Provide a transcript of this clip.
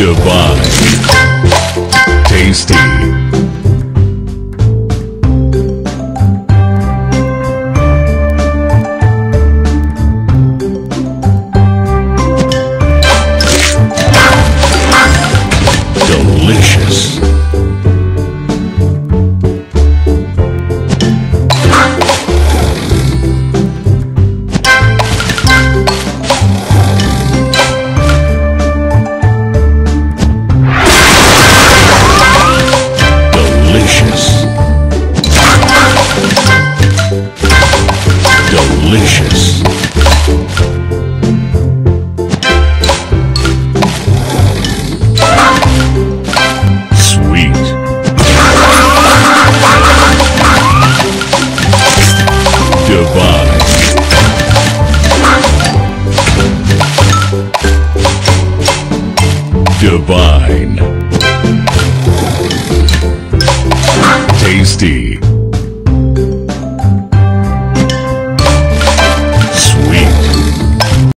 Divine. Tasty. Divine.